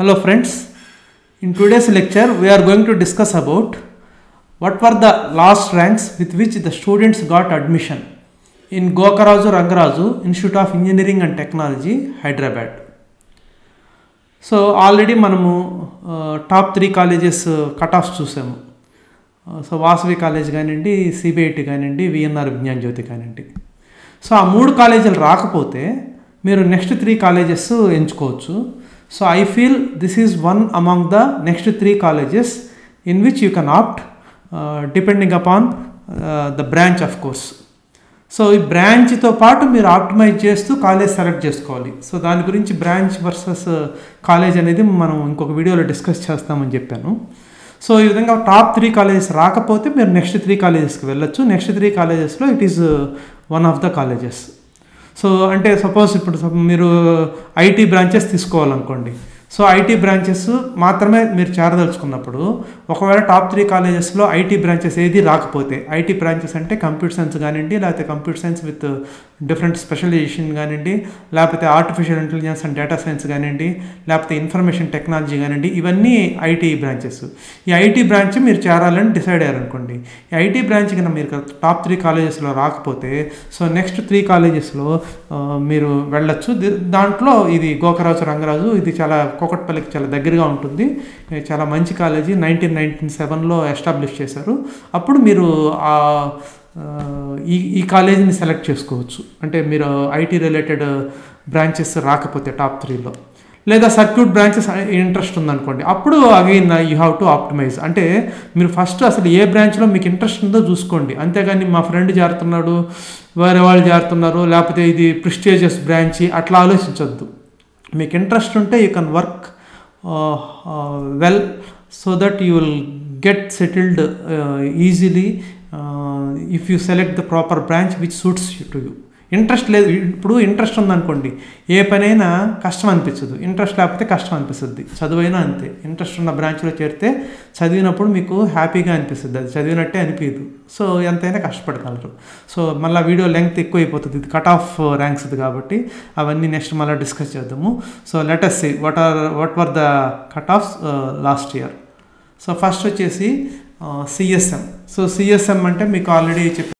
Hello friends, in today's lecture we are going to discuss about what were the last ranks with which the students got admission in Gokaraju Rangaraju Institute of Engineering and Technology, Hyderabad. So already మనము top three colleges cut offs చూసాము so Vasavi college కానివ్వండి CBIT కానివ్వండి VNR Vignan Jyothi కానివ్వండి so ఆ మూడు కాలేజీలు రాకపోతే మీరు నెక్స్ట్ త్రీ కాలేజెస్ ఎంచుకోవచ్చు so I feel this is one among the next three colleges in which you can opt depending upon the branch of course so ఈ బ్రాంచ్తో పాటు మీరు ఆప్టిమైజ్ చేస్తూ కాలేజ్ సెలెక్ట్ చేసుకోవాలి. సో దాని గురించి బ్రాంచ్ వర్సెస్ కాలేజ్ అనేది మనం ఇంకొక వీడియోలో డిస్కస్ చేస్తామని చెప్పాను. సో ఈ విధంగా టాప్ త్రీ కాలేజెస్ రాకపోతే మీరు నెక్స్ట్ త్రీ కాలేజెస్కి వెళ్ళొచ్చు. నెక్స్ట్ త్రీ కాలేజెస్లో it is one of the colleges so అంటే సపోజ్ ఇప్పుడు మీరు ఐటీ బ్రాంచెస్ తీసుకోవాలనుకోండి. సో ఐటీ బ్రాంచెస్ మాత్రమే మీరు చేరదలుచుకున్నప్పుడు ఒకవేళ టాప్ త్రీ కాలేజెస్లో ఐటీ బ్రాంచెస్ ఏది రాకపోతే ఐటీ బ్రాంచెస్ అంటే కంప్యూటర్ సైన్స్ కానివ్వండి లేకపోతే computer science with different specialization కానివ్వండి లేకపోతే artificial intelligence and data science కానివ్వండి లేకపోతే ఇన్ఫర్మేషన్ టెక్నాలజీ కానివ్వండి ఇవన్నీ ఐటీ బ్రాంచెస్ ఈ ఐటీ బ్రాంచ్ మీరు చేరాలని డిసైడ్ అయ్యారనుకోండి. ఈ ఐటీ బ్రాంచ్ కింద మీరు టాప్ త్రీ కాలేజెస్లో రాకపోతే సో నెక్స్ట్ త్రీ కాలేజెస్లో మీరు వెళ్ళొచ్చు. దాంట్లో ఇది గోకరాజు రంగరాజు ఇది చాలా కోకట్పల్లికి చాలా దగ్గరగా ఉంటుంది. చాలా మంచి కాలేజీ నైన్టీన్ నైన్టీన్ సెవెన్లో ఎస్టాబ్లిష్ చేశారు. అప్పుడు మీరు ఆ ఈ ఈ కాలేజీని సెలెక్ట్ చేసుకోవచ్చు. అంటే మీరు ఐటీ రిలేటెడ్ బ్రాంచెస్ రాకపోతే టాప్ త్రీలో. లేదా సర్క్యూట్ బ్రాంచెస్ ఇంట్రెస్ట్ ఉందనుకోండి. అప్పుడు again you have to optimize. అంటే మీరు ఫస్ట్ అసలు ఏ బ్రాంచ్లో మీకు ఇంట్రెస్ట్ ఉందో చూసుకోండి. అంతేగాని మా ఫ్రెండ్ జారుతున్నాడు వేరే వాళ్ళు జారుతున్నారు లేకపోతే ఇది ప్రిస్టేజియస్ బ్రాంచ్ అట్లా ఆలోచించొద్దు. మీకు ఇంట్రెస్ట్ ఉంటే you can work well so that you will get settled easily if you select the proper branch which suits to you interest లేదు. ఇప్పుడు ఇంట్రెస్ట్ ఉందనుకోండి. ఏ పనైనా కష్టం అనిపించదు ఇంట్రెస్ట్ లేకపోతే కష్టం అనిపిస్తుంది. చదువైనా అంతే. ఇంట్రెస్ట్ ఉన్న బ్రాంచ్లో చేరితే చదివినప్పుడు మీకు హ్యాపీగా అనిపిస్తుంది. అది చదివినట్టే అనిపించదు సో ఎంతైనా కష్టపడగలరు. సో మళ్ళీ వీడియో లెంగ్త్ ఎక్కువ అయిపోతుంది ఇది కట్ ఆఫ్ ర్యాంక్స్ కాబట్టి అవన్నీ నెక్స్ట్ మళ్ళీ డిస్కస్ చేద్దాము. So let's see what are what were the cut offs last year so first వచ్చేసి uh, సిఎస్ఎం సో సిఎస్ఎం అంటే మీకు ఆల్రెడీ చెప్పి